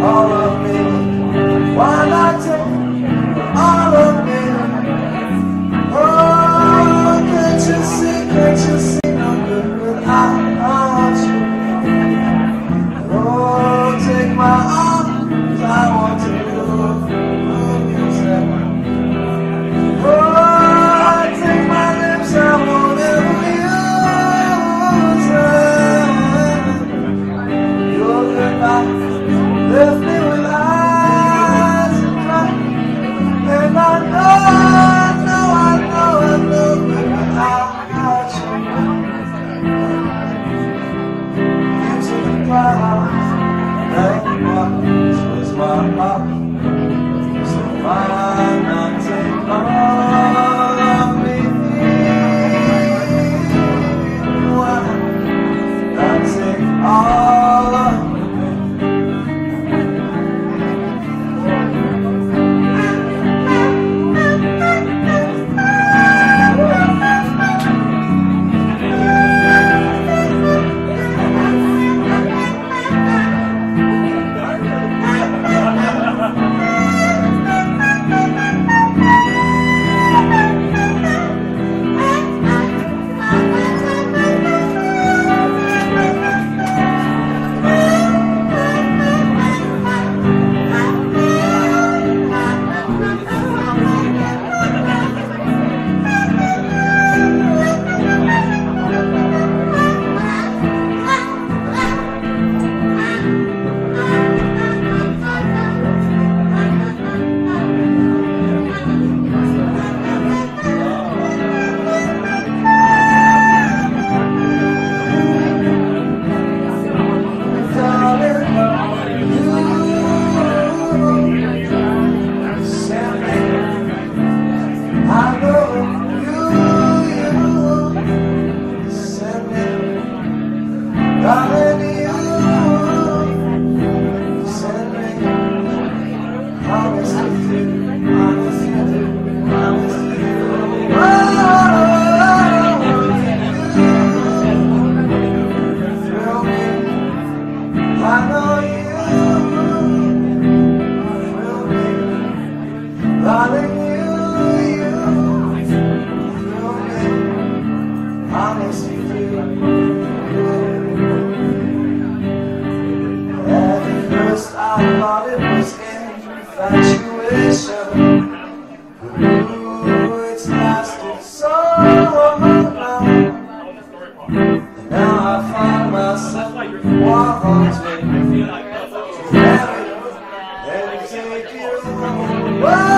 all? Of me. Why not take all of me? Oh, can't you see? Can't you see? No good without you. Oh, take my. Amém. Whoa!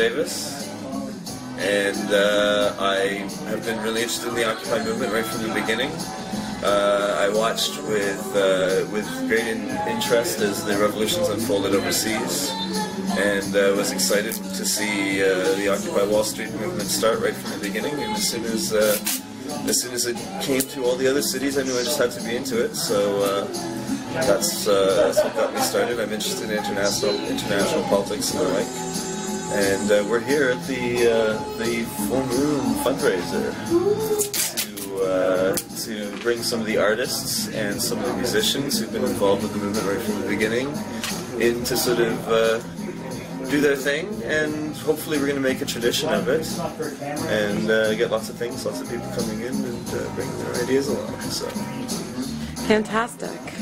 Davies, and uh, I have been really interested in the Occupy movement right from the beginning. Uh, I watched with uh, with great in- interest as the revolutions unfolded overseas, and uh, was excited to see uh, the Occupy Wall Street movement start right from the beginning. And as soon as as soon as it came to all the other cities, I knew I just had to be into it. So. Uh, that's, uh, that's what got me started. I'm interested in international international politics and the like. And uh, we're here at the uh, the full moon fundraiser to uh, to bring some of the artists and some of the musicians who've been involved with the movement right from the beginning in to sort of uh, do their thing. And hopefully, we're going to make a tradition of it and uh, get lots of things, lots of people coming in and uh, bringing their ideas along. So. Fantastic.